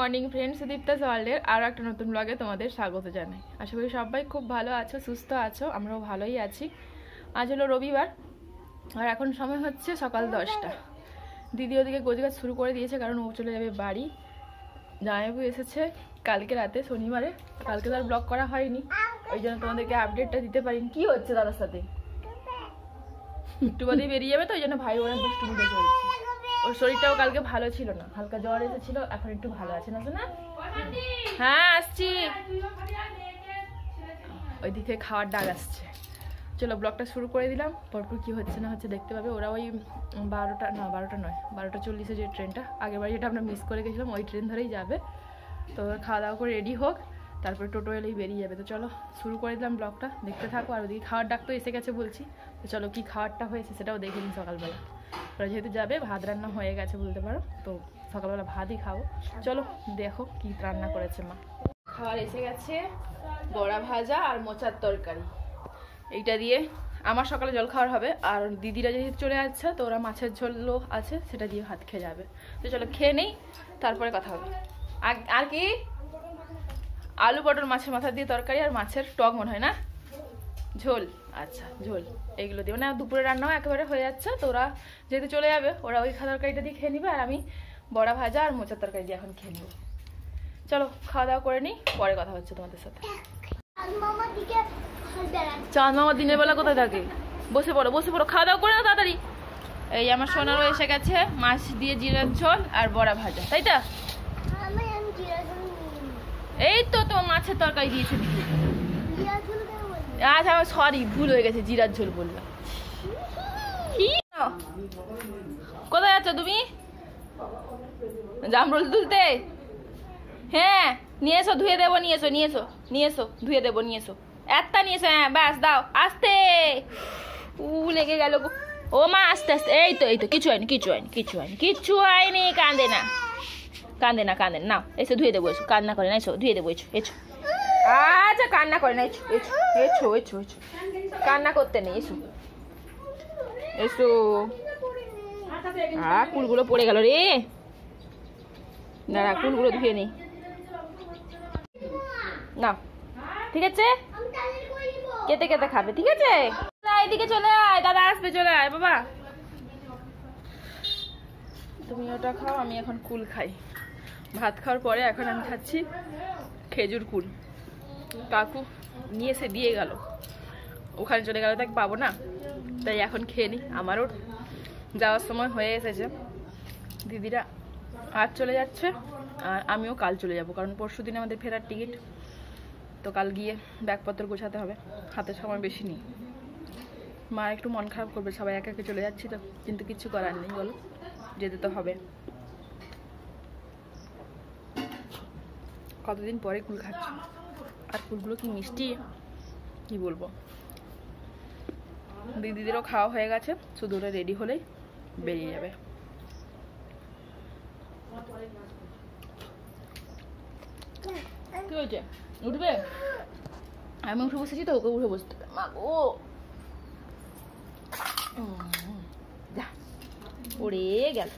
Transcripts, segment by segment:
Morning friends, Dipta ওয়ার্ল্ডের আরও একটা নতুন ব্লগে তোমাদের স্বাগত জানাই। আশা করি সবাই খুব ভালো আছো, সুস্থ আছো, আমরাও ভালোই আছি। আজ হলো রবিবার, আর এখন সময় হচ্ছে সকাল দশটা। দিদি ওদিকে গোজগাছ শুরু করে দিয়েছে, কারণ ও চলে যাবে বাড়ি। জামাইবাবু এসেছে কালকে রাতে, শনিবারে। কালকে তো আর ব্লগ করা হয়নি। ওই জন্য তোমাদেরকে আপডেটটা দিতে পারিনি। কি হচ্ছে দাদার সাথে? একটু বাদেই বেরিয়ে যাবে তো, ওই জন্য ভাই দুষ্টু মুখে চলছে। ওর শরীরটাও কালকে ভালো ছিল না। হালকা জ্বর এসেছিল, এখন একটু ভালো আছে, না শোনা হ্যাঁ আসছি। ওই দিকে খাওয়ার ডাক আসছে। চলো, ব্লগটা শুরু করে দিলাম। পরপর কি হচ্ছে না হচ্ছে দেখতে পাবে। ওরা ওই বারোটা, না, বারোটা নয়, বারোটা চল্লিশে যে ট্রেনটা আগেরবার যেটা আমরা মিস করে গেছিলাম, ওই ট্রেন ধরেই যাবে। তো খাওয়া দাওয়া করে রেডি হোক, তারপরে টোটো এলেই বেরিয়ে যাবে। তো চলো, শুরু করে দিলাম ব্লগটা। দেখতে থাকো, আর ওদিকে খাওয়ার ডাক তো এসে গেছে বলছি। তো চলো, কি খাওয়ারটা হয়েছে সেটাও দেখে নিন সকালবেলা। ওরা যেহেতু যাবে, ভাত রান্না হয়ে গেছে বলতে পারো, তো সকালবেলা ভাতই খাব। চলো, দেখো কি রান্না করেছে মা। খাবার এসে গেছে বড়া ভাজা আর মোচার তরকারি। এইটা দিয়ে আমার সকালে জল খাওয়ার হবে, আর দিদিরা যেহেতু চলে যাচ্ছে তো ওরা মাছের ঝোলও আছে, সেটা দিয়ে ভাত খেয়ে যাবে। তো চলো, খেয়ে নেই, তারপরে কথা হবে। আর কি? আলু পটল মাছের মাথা দিয়ে তরকারি আর মাছের টক মনে হয় না? ঝোল আচ্ছা ঝোল। এইগুলো দিয়ে। মানে দুপুরে রান্নাও একেবারে হয়ে যাচ্ছে তো ওরা যেহেতু চলে যাবে ওরা ওই খাওয়া তরকারিটা দিয়ে খেয়ে নিবে আর আমি বড়া ভাজা আর মোচার তরকারি দিয়ে এখন খেয়ে নেব। চলো খাওয়া দাওয়া করে নিই পরে কথা হচ্ছে তোমাদের সাথে। চাঁদ মামা দিনের বেলা কোথায় থাকে? বসে পড়ো বসে পড়ো খাওয়া দাওয়া করে না তাড়াতাড়ি। এই আমার সোনারও এসে গেছে মাছ দিয়ে জিরার ঝোল আর বড়া ভাজা তাই তো? এই তো তোমার মাছের তরকারি দিয়েছে আচ্ছা আমার সরি, ভুল হয়ে গেছে, জিরার ঝোল বললাম। কোথায় আছো তুমি? জামরুল তুলতে? হ্যাঁ নিয়ে এসো, ধুয়ে দেবো, নিয়ে এসো নিয়ে এসো নিয়ে এসো, ধুয়ে দেবো, নিয়ে এসো। একটা নিয়ে এসো হ্যাঁ ব্যাস, দাও, আস্তে। উ, লেগে গেল। ও মা, আস্তে আস্তে, এই তো এই তো, কিছু হয়নি কিছু হয়নি কিছু হয়নি কিছু হয়নি কাঁদে না। কান্দে না কাঁদে না, নাও, এসে, ধুয়ে দেবো, এসো, কান্না করে না, এসো, ধুয়ে দেবো, এসো এসো। আচ্ছা কান্না করে না, এসো এসো এসো এসো কান্না করতে নেই, এসো। এসো। আ কুলগুলো পড়ে গেল রে। দাঁড়া, কুলগুলো ধুয়ে নেই না ঠিক আছে? কেটে কেটে খাবে, ঠিক আছে? এদিকে চলে আয়, দাদা আসবে, চলে আয়, বাবা। তুমি ওটা খাও, আমি এখন কুল খাই। ভাত খাওয়ার পরে এখন আমি খাচ্ছি খেজুর কুল। কাকু, নিয়ে এসে দিয়ে গেল। ওখানে চলে গেলে তাকে পাবো না। তাই এখন খেয়ে নিই আমারও যাওয়ার সময় হয়ে এসেছে। দিদিরা আজ চলে যাচ্ছে, আর আমিও কাল চলে যাব, কারণ পরশু দিন আমাদের ফেরার টিকিট। তো কাল গিয়ে ব্যাগপত্র গোছাতে হবে, হাতে সময় বেশি নেই। মা একটু মন খারাপ করবে, সবাই একা একে চলে যাচ্ছি তো, কিন্তু কিছু করার নেই, বলো? যেতে তো হবে। কতদিন পরে কুল খাচ্ছি? আর ফুলগুলো কি মিষ্টি? কি বলব? দিদিদেরও খাওয়া হয়ে গেছে, শুধু রেডি হলেই বেরিয়ে যাবে। কি হয়েছে? উঠবে? আমি উঠে বসেছি তো, ওকে উঠে বসতে। মা পড়ে গেল।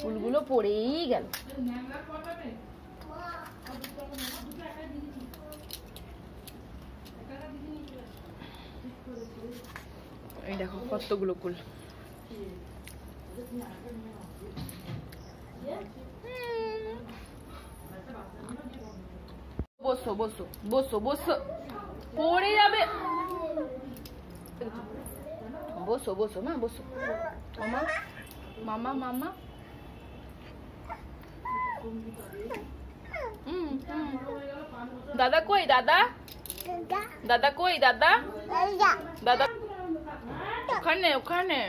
ফুলগুলো পড়েই গেল। এই দেখো কতগুলো কুল। বসো বসো বসো বসো। পড়ে যাবে। বসো বসো মা বসো। মামা মামা মামা। দাদা কই দাদা? দাদা কই দাদা। দাদা ওখানে ওখানে।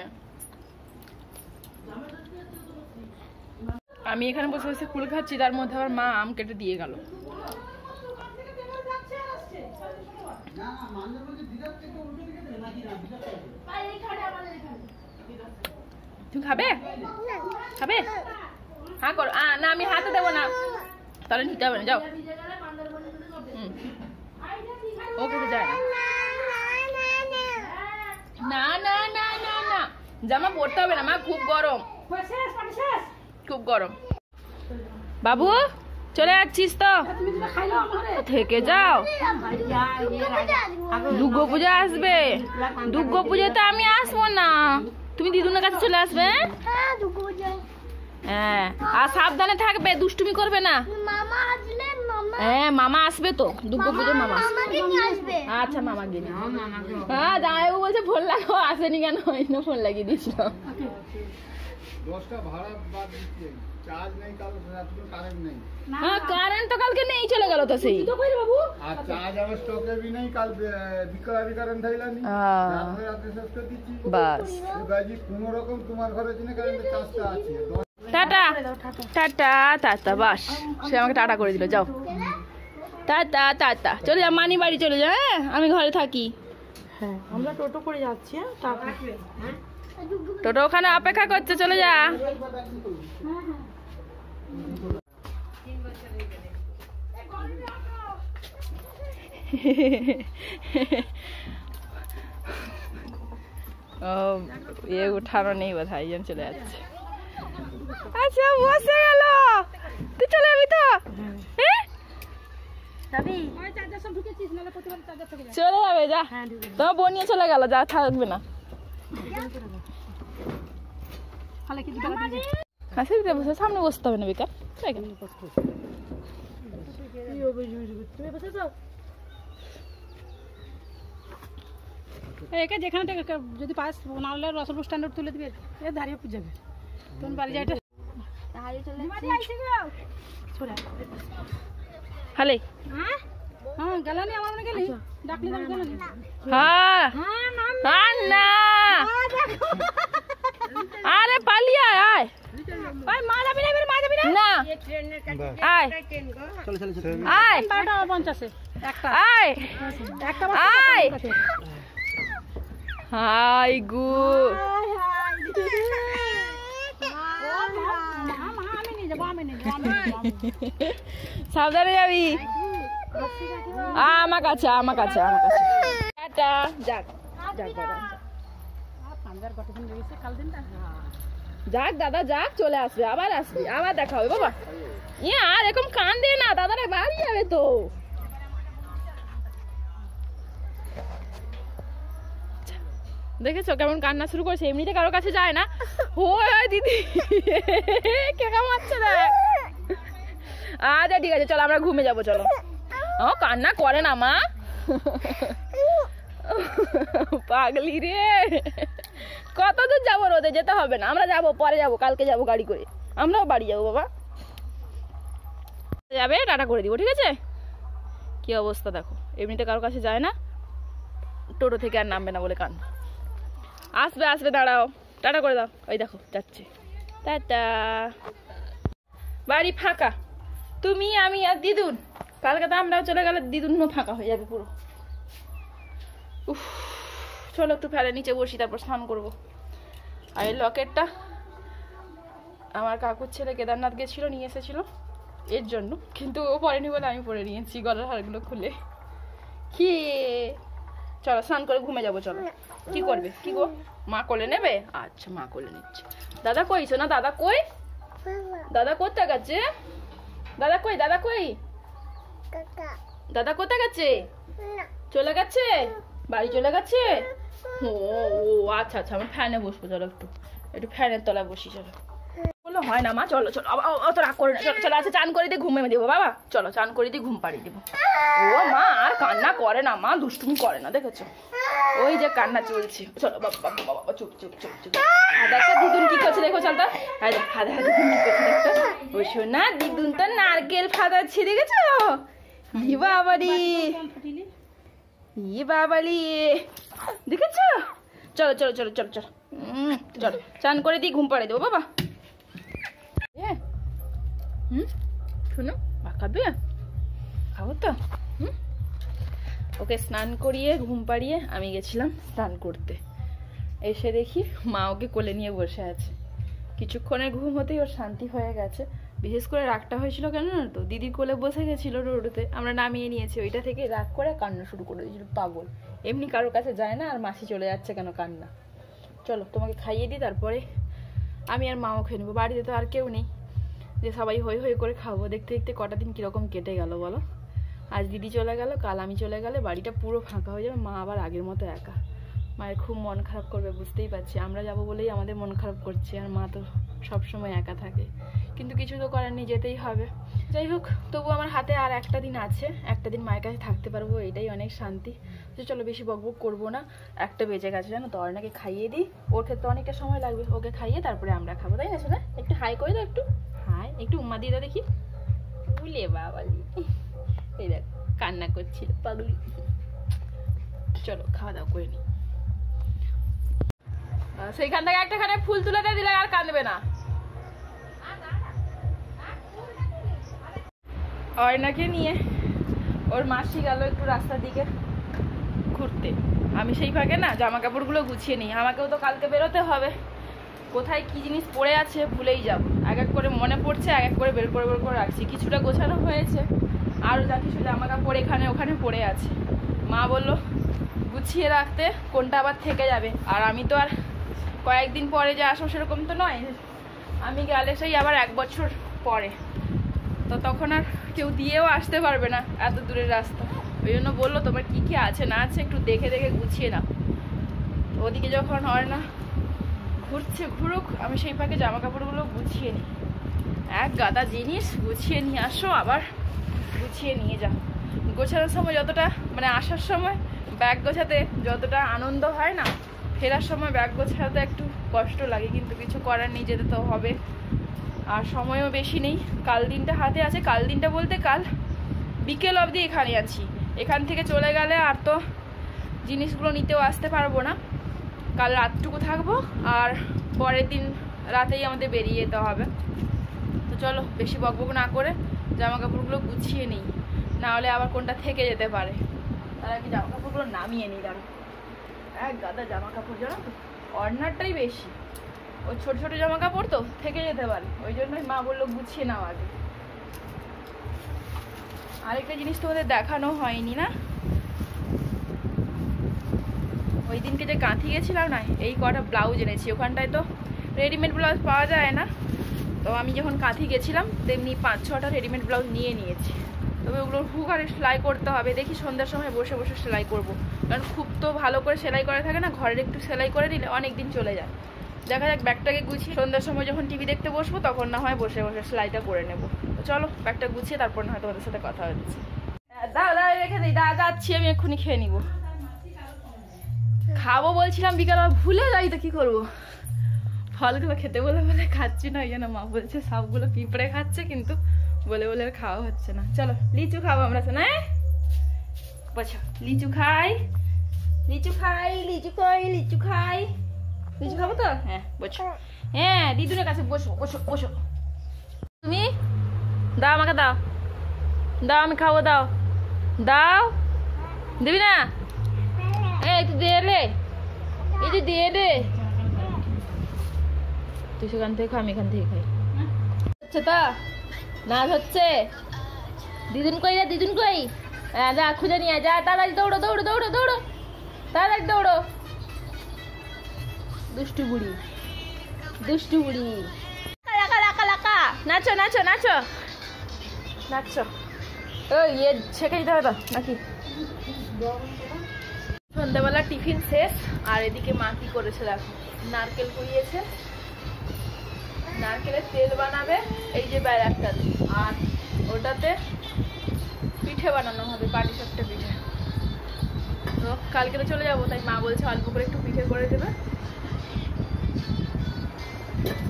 আমি এখানে বসে বসে কুল খাচ্ছি, তার মধ্যে আমার মা আম কেটে দিয়ে গেল। তুমি খাবে? খাবে? হ্যাঁ করো। না, আমি হাতে দেবো না। তাহলে নিতে হবে না, যাও। ও খেতে যায় না। না না না না না। জামা পরতে হবে না মা খুব গরম। খুব গরম। বাবু চলে যাচ্ছিস তো। থেকে যাও। দুর্গা পূজা আসবে। দুর্গা পুজোতে আমি আসব না। তুমি দিদুনের কাছে চলে আসবে হ্যাঁ? হ্যাঁ আর সাবধানে থাকবে দুষ্টুমি করবে না। মামা হ্যাঁ মামা আসবে তো? দুর্গা পুজোর মামা। আসবে। আচ্ছা মামা গিয়ে হ্যাঁ দাঁড়াবো বলছে ফোন লাগাও আসেনি কেন? ওই না ফোন লাগিয়ে দিয়েছিল। হ্যাঁ কারেন্ট তো কালকে নেই চলে গেল তো সেই। বাবু? বাস। টাটা। টাটা টাটা বাস। সে আমাকে টাটা করে দিল যাও। টাটা টাটা চলে যা মানি বাড়ি চলে যা হ্যাঁ? আমি ঘরে থাকি। হ্যাঁ আমরা টোটো করে যাচ্ছি হ্যাঁ? টোটো ওখানে অপেক্ষা করছে চলে যা। ও ইয়ে উঠানো নেই বোধ হয় চলে যাচ্ছে। আচ্ছা বসে গেল। তুই চলে যাবি তো? হ্যাঁ? চলে যাবে যা তোমার বোন নিয়ে চলে গেল যা থাকবে না হ্যাঁ সেদিকে বসে সামনে বসতে হবে না বেকার তাই কেন? একে যেখানে থেকে কে- যদি পাস না হলে রসলপুর স্ট্যান্ডার্ড তুলে দিবে এ দাঁড়িয়ে পুজো যাবে তুমি বাড়ি যাইটা ছোড়া হালে হ্যাঁ? হ্যাঁ আর না আরে পালিয়ে আয় মা যাবি না মা যাবি না? আয়। আয়। পঞ্চাশে একটা। আয়। একটা আয়। হাই গু আমি নিয়ে যাব আমি নিয়ে যাব আমি নিয়ে যাব, আমি নিয়ে যাব। সাবধানে যাবি আমার কাছে আমার কাছে আমার কাছে টাটা যাক যাক বাবা যাক দাদা যাক চলে আসবে আবার আসবে আবার দেখা হবে বাবা ইয়ে আর এরকম কান দিয়ে না দাদারা বাড়ি যাবে তো দেখেছ কেমন কান্না শুরু করেছে এমনিতে কারও কাছে যায় না ও দিদি কে কামাচ্ছে দেখ আচ্ছা ঠিক আছে, চলো, আমরা ঘুমে যাব, চলো। ও, কান্না করে না, মা। পাগলি রে। কত দূর যাব রোদে? যেতে হবে না। আমরা যাব, পরে যাব, কালকে যাব গাড়ি করে। আমরাও বাড়ি যাব, বাবা। যাবে, টাটা করে দিব, ঠিক আছে? কি অবস্থা, দেখো। এমনিতে কারোর কাছে যায় না। টোটো থেকে আর নামবে না বলে কান আসবে আসবে, দাঁড়াও। টাটা করে দাও। ওই দেখো, যাচ্ছে। টাটা। বাড়ি ফাঁকা। তুমি আমি আর দিদুন। কালকে তো আমরাও চলে গেলে দিদুনও ফাঁকা হয়ে যাবে পুরো। উফ চলো একটু ফেলে নিচে বসি তারপর স্নান করব। আর এই লকেটটা আমার কাকুর ছেলে কেদারনাথ গেছিল নিয়ে এসেছিল এর জন্য। কিন্তু ও পরেনি বলে আমি পরে নিয়েছি গলার হারগুলো খুলে। কি? চলো স্নান করে ঘুমে যাব চলো। কি করবে? কি গো? মা কোলে নেবে? আচ্ছা মা কোলে নিচ্ছে। দাদা কই শোনা দাদা কই? দাদা কোথায় গেছে দাদা কই দাদা কই? দাদা কোথায় গেছে? না। চলে গেছে? বাড়ি চলে গেছে? ও ও আচ্ছা আচ্ছা আমি ফ্যানে বসবো চলো একটু। একটু ফ্যানের তলায় বসি চলো। বলল হয় না, মা। চলো চলো। অত রাগ করে না। চলো চলো আচ্ছা চান করে দিয়ে ঘুমিয়ে দেবো, বাবা। চলো, চান করে দিয়ে ঘুম পাড়িয়ে দেবো। ও, মা, আর কান্না করে না, মা। দুষ্টুমি করে না, দেখেছ? ওই যে কান্না চলছে। চলো, বাবা বাবা বাবা চুপ চুপ চুপ চুপ। আর দিদুন কি করছে, দেখো, চল তো। হাদা হাদা হাদা দিদুন কি করছে, দেখো। ওই শোনা দিদুন তো নারকেল ফাদাচ্ছে দেখেছ? ই বাবারি। ই বাবালি দেখেছ? চলো চলো চলো চলো চলো। চলো, চান করে দিয়ে ঘুম পাড়ে দেবো, বাবা। হুম? শোনো ভাত খাবে খাব তো? হুম? ওকে স্নান করিয়ে, ঘুম পাড়িয়ে আমি গেছিলাম স্নান করতে। এসে দেখি মা ওকে কোলে নিয়ে বসে আছে। কিছুক্ষণের ঘুম হতেই ওর শান্তি হয়ে গেছে। বিশেষ করে রাগটা হয়েছিল কেন না তো? দিদি কোলে বসে গেছিল রোডতে। আমরা নামিয়ে নিয়েছি ওইটা থেকে রাগ করে কান্না শুরু করে দিয়েছিল, পাগল। এমনি কারোর কাছে যায় না আর মাসি চলে যাচ্ছে কেন কান্না। চলো তোমাকে খাইয়ে দিই, তারপরে আমি আর মাও খেয়ে নেব। বাড়িতে তো আর কেউ নেই। যে সবাই হই হই করে খাব। দেখতে দেখতে কটা দিন কীরকম কেটে গেল বলো? আজ দিদি চলে গেল, কাল আমি চলে গেলে বাড়িটা পুরো ফাঁকা হয়ে যাবে, মা আবার আগের মতো একা। মায়ের খুব মন খারাপ করবে, বুঝতেই পারছি। আমরা যাব বলেই আমাদের মন খারাপ করছে, আর মা তো সবসময় একা থাকে। কিন্তু কিছু তো করার নেই, যেতেই হবে। যাই হোক, তবু আমার হাতে আর একটা দিন আছে, একটা দিন মায়ের কাছে থাকতে পারব, এটাই অনেক শান্তি। তো চলো বেশি বকবক করব না, একটা বেজে গেছে জানো তো, অর্ণাকে খাইয়ে দিই। ওর ক্ষেত্রে অনেকটা সময় লাগবে, ওকে খাইয়ে তারপরে আমরা খাব, তাই না শোনা একটু হাই করে দাও একটু। একটু উম্মা দিয়ে দেখি। উলে বাবালি এই দেখ, কান্না করছিল, পাগলি। চলো, খাওয়া দাওয়া করে নি। সেইখান থেকে একটা খানে ফুল তুলে দিলে আর কাঁদবে না। অয়নাকে নিয়ে ওর মাসি গেল একটু রাস্তার দিকে ঘুরতে। আমি সেই ফাঁকে না জামা কাপড়গুলো গুছিয়ে নিই। আমাকেও তো কালকে বেরোতে হবে। কোথায় কি জিনিস পড়ে আছে ভুলেই যাব। এক এক করে মনে পড়ছে, এক এক করে বের করে বের করে রাখছি। কিছুটা গোছানো হয়েছে। আরও যা কিছু জামা কাপড় এখানে ওখানে পড়ে আছে। মা বলল, গুছিয়ে রাখতে কোনটা আবার থেকে যাবে? আর আমি তো আর কয়েকদিন পরে যে আসব সেরকম তো নয়। আমি গেলে সেই আবার এক বছর পরে। তো তখন আর কেউ দিয়েও আসতে পারবে না এত দূরের রাস্তা। ওই জন্য বলল, তোমার কী কী আছে না আছে একটু দেখে দেখে গুছিয়ে নাও। ওদিকে যখন হয় না ঘুরছে, ঘুরুক, আমি সেই ফাঁকে জামা কাপড়গুলো গুছিয়ে নিই। এক গাদা জিনিস গুছিয়ে নিয়ে আসো, আবার গুছিয়ে নিয়ে যাও। গোছানোর সময় যতটা মানে আসার সময় ব্যাগ গোছাতে যতটা আনন্দ হয় না, ফেরার সময় ব্যাগ গোছাতে একটু কষ্ট লাগে, কিন্তু কিছু করার নেই, যেতে তো হবে। আর সময়ও বেশি নেই, কাল দিনটা হাতে আছে, কাল দিনটা বলতে কাল বিকেল অবধি এখানে আছি। এখান থেকে চলে গেলে আর তো জিনিসগুলো নিতেও আসতে পারব না। কাল রাতটুকু থাকব আর পরের দিন রাতেই আমাদের বেরিয়ে যেতে হবে। তো চলো, বেশি বকবক না করে জামা কাপড়গুলো গুছিয়ে নিই। না হলে আবার কোনটা থেকে যেতে পারে। তার আগে জামা কাপড়গুলো নামিয়ে নিই দাঁড়ো এক গাদা জামা কাপড় জানো তো? অর্নারটাই বেশি। ওই ছোট ছোট জামা কাপড় তো থেকে যেতে পারে। ওই জন্যই মা বলল গুছিয়ে নাও আগে। আরেকটা জিনিস তোমাদের দেখানো হয়নি না? ওই দিনকে যে কাঁথি গেছিলাম না, এই কটা ব্লাউজ এনেছি। ওখানটায় তো রেডিমেড ব্লাউজ পাওয়া যায় না। তো আমি যখন কাঁথি গেছিলাম, তেমনি পাঁচ, ছটা রেডিমেড ব্লাউজ নিয়ে নিয়েছি। তবে ওগুলোর হুক আর সেলাই করতে হবে। দেখি সন্ধ্যার সময় বসে বসে সেলাই করব। কারণ খুব তো ভালো করে সেলাই করা থাকে না, ঘরের একটু সেলাই করে নিলে অনেক দিন চলে যায়। দেখা যাক ব্যাগটাকে গুছিয়ে সন্ধ্যার সময় যখন টিভি দেখতে বসবো, তখন না হয় বসে বসে সেলাইটা করে নেব। তো চলো, ব্যাগটা গুছিয়ে তারপর না হয় তোমাদের সাথে কথা হচ্ছে। দাও দাও, রেখে দিই। দা যাচ্ছি, আমি এক্ষুনি খেয়ে নিবো। খাব বলছিলাম বিকাল ভুলে যাই তো কি করব? ফলগুলো খেতে বলে বলে খাচ্ছি না, ওই জন্য মা বলছে সবগুলো পিঁপড়ে খাচ্ছে, কিন্তু বলে বলে খাওয়া হচ্ছে না। চলো, লিচু খাব আমরা শোনা বলছো লিচু খাই লিচু খাই লিচু খাই লিচু খাই। লিচু খাব তো? হ্যাঁ বলছো হ্যাঁ দিদুনের কাছে বসো বসো বসো। তুমি? দাও আমাকে দাও। দাও, আমি খাব, দাও। দাও। দিবি না? তুই দিয়ে দিয়ে দে তুই সেখান থেকে খা, আমি এখান থেকে খাই। হচ্ছে তা? নাচ হচ্ছে। দিদুন কই রে, দিদুন কই? হ্যাঁ যা, খুঁজে নিয়ে যা, তাড়াতাড়ি দৌড়ো দৌড়ো দৌড়ো দৌড়ো। তাড়াতাড়ি দৌড়ো। দুষ্টু বুড়ি। দুষ্টু বুড়ি। লাকা লাকা লাকা। নাচো নাচো নাচো। নাচো। ওই ইয়ে ছেঁকে দিতে হবে তো, নাকি? সন্ধ্যাবেলা টিফিন শেষ, আর এদিকে মা কি করেছে দেখো, নারকেল কুড়িয়েছে। নারকেলের তেল বানাবে, এই যে ব্যারাকটা আর ওটাতে পিঠে বানানো হবে পাটি সাপটা পিঠে। তো কালকে তো চলে যাব, তাই মা বলছে অল্প করে একটু পিঠে করে দেবে।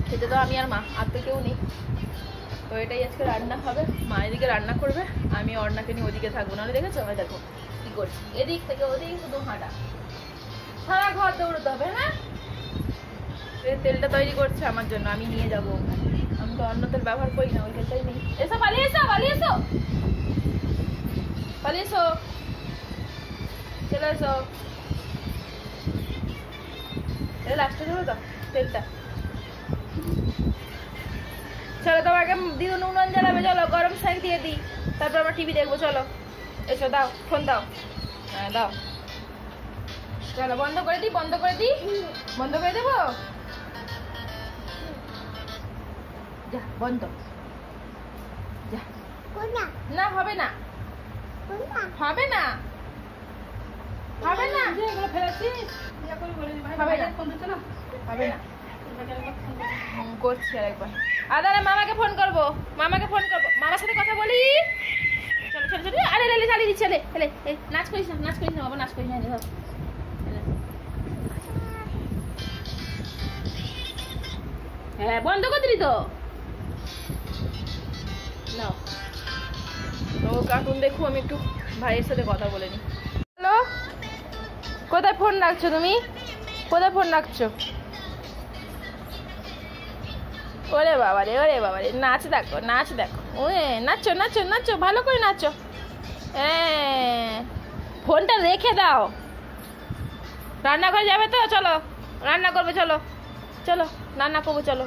খেতে তো আমি আর মা, আর তো কেউ নেই। তো এটাই আজকে রান্না হবে, মা এদিকে রান্না করবে, আমি অর্ণাকে নিয়ে ওদিকে থাকব। নাহলে দেখেছ? দেখো করছি। এদিক থেকে ওদিক, শুধু হাঁটা। সারা ঘর দৌড়তে হবে হ্যাঁ? এই তেলটা তৈরি করছে আমার জন্য, আমি নিয়ে যাব আমি তো অন্য তেল ব্যবহার করি না ওই তেলটাই নেই। এসো, পালিয়ে এসো পালিয়ে এসো। পালিয়ে এসো। চলে এসো। এটা লাস্টে দেবো তো, তেলটা। চলো তোমাকে দিদুন উনুন জ্বালাবে চলো গরম শাক দিয়ে দিই। তারপর আমরা টিভি দেখব, চলো। এসো দাও ফোন দাও। হ্যাঁ দাও। চলো বন্ধ করে দিই বন্ধ করে দিই। বন্ধ করে দেবো? যা বন্ধ। না না হবে না। হবে না। হবে না। হবে না। হবে না। করছি আরেকবার আদারে মামাকে ফোন করব। মামাকে ফোন করব। মামার সাথে কথা বলি? নাচ করিস নাচ। হ্যাঁ বন্ধ করে তো নাও ও কার্টুন দেখো আমি একটু ভাইয়ের সাথে কথা বলে নি হ্যালো কোথায় ফোন রাখছো তুমি কোথায় ফোন রাখছো ওরে বাবা রে, ওরে বাবা রে। নাচ দেখো নাচ দেখো। ওয়ে নাচো নাচো নাচো, ভালো করে নাচো। ফোনটা রেখে দাও। রান্নাঘরে যাবে তো? চলো। রান্না করবে, চলো। চলো, রান্না করব, চলো।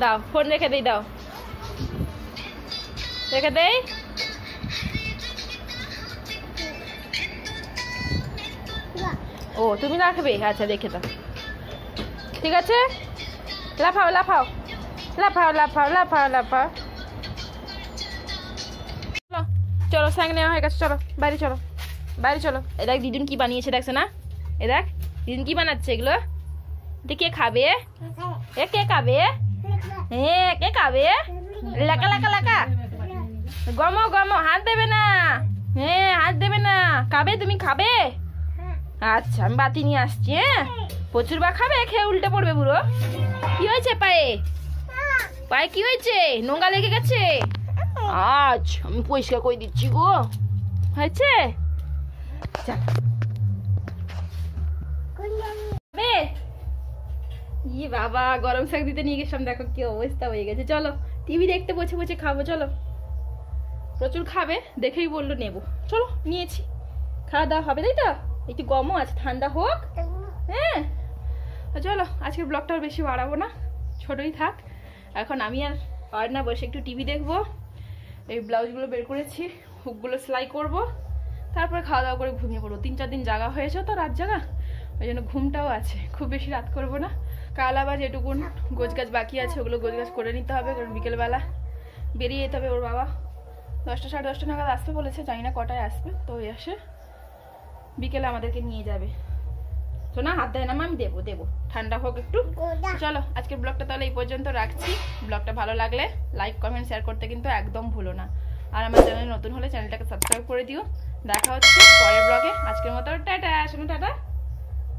দাও, ফোন রেখে দিই, দাও। রেখে দেই? ও, তুমি রাখবে আচ্ছা রেখে দাও। ঠিক আছে? লাফাও লাফাও। লাফাও লাফাও লাফাও লাফাও। চলো চলো, স্যাং নেওয়া হয়ে গেছে, চলো, বাইরে চলো বাইরে চলো। এ দেখ, দিদুন কি বানিয়েছে, দেখছ না? এ দেখ, দিদুন কি বানাচ্ছে এগুলো? এটা কে খাবে? এ কে খাবে? এ, কে খাবে? লেকা, লাকা লাকা। গমো গমো, হাত দেবে না। হ্যাঁ হাত দেবে না। খাবে, তুমি খাবে? আচ্ছা আমি বাতি নিয়ে আসছি হ্যাঁ? প্রচুর বা খাবে? খেয়ে উল্টে পড়বে পুরো কি হয়েছে পায়ে? পায়ে কি হয়েছে? নোংরা লেগে গেছে? আজ আমি পরিষ্কার করে দিচ্ছি গো। হয়েছে? চল খাবে? ই বাবা, গরম শাক দিতে নিয়ে গেছিলাম, দেখো কি অবস্থা হয়ে গেছে। চলো, টিভি দেখতে বসে বসে খাব, চলো। প্রচুর খাবে, দেখেই বলল নেব। চলো, নিয়েছি। খাওয়া দাওয়া হবে, তাই তো? একটু গমও আছে, ঠান্ডা হোক। হ্যাঁ। চলো, আজকের ব্লগটা আর বেশি বাড়াবো না। ছোটই থাক। এখন আমি আর না বসে একটু টিভি দেখব। এই ব্লাউজগুলো বের করেছি, হুকগুলো সেলাই করব। তারপরে খাওয়া দাওয়া করে ঘুমিয়ে পড়ব। তিন চার দিন জাগা হয়েছে তো রাত জাগা, ওই জন্য ঘুমটাও আছে। খুব বেশি রাত করব না। কাল আবার যেটুকুন গোছগাছ বাকি আছে, ওগুলো গোছগাছ করে নিতে হবে, কারণ বিকেলবেলা বেরিয়ে যেতে হবে ওর বাবা। দশটা সাড়ে দশটা নাগাদ আসতে বলেছে, জানি না কটায় আসবে, তো ওই আসে। বিকেলে আমাদেরকে নিয়ে যাবে। শোনা হাত দেয় না আমি দেবো দেবো। ঠান্ডা হোক একটু। চলো আজকের ব্লগটা তাহলে এই পর্যন্ত রাখছি। ব্লগটা ভালো লাগলে লাইক কমেন্ট শেয়ার করতে কিন্তু একদম ভুলো না। আর আমার চ্যানেল নতুন হলে চ্যানেলটাকে সাবস্ক্রাইব করে দিও। দেখা হচ্ছে পরের ব্লগে। আজকের মতো টাটা শোনো টাটা।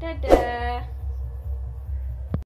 টাটা।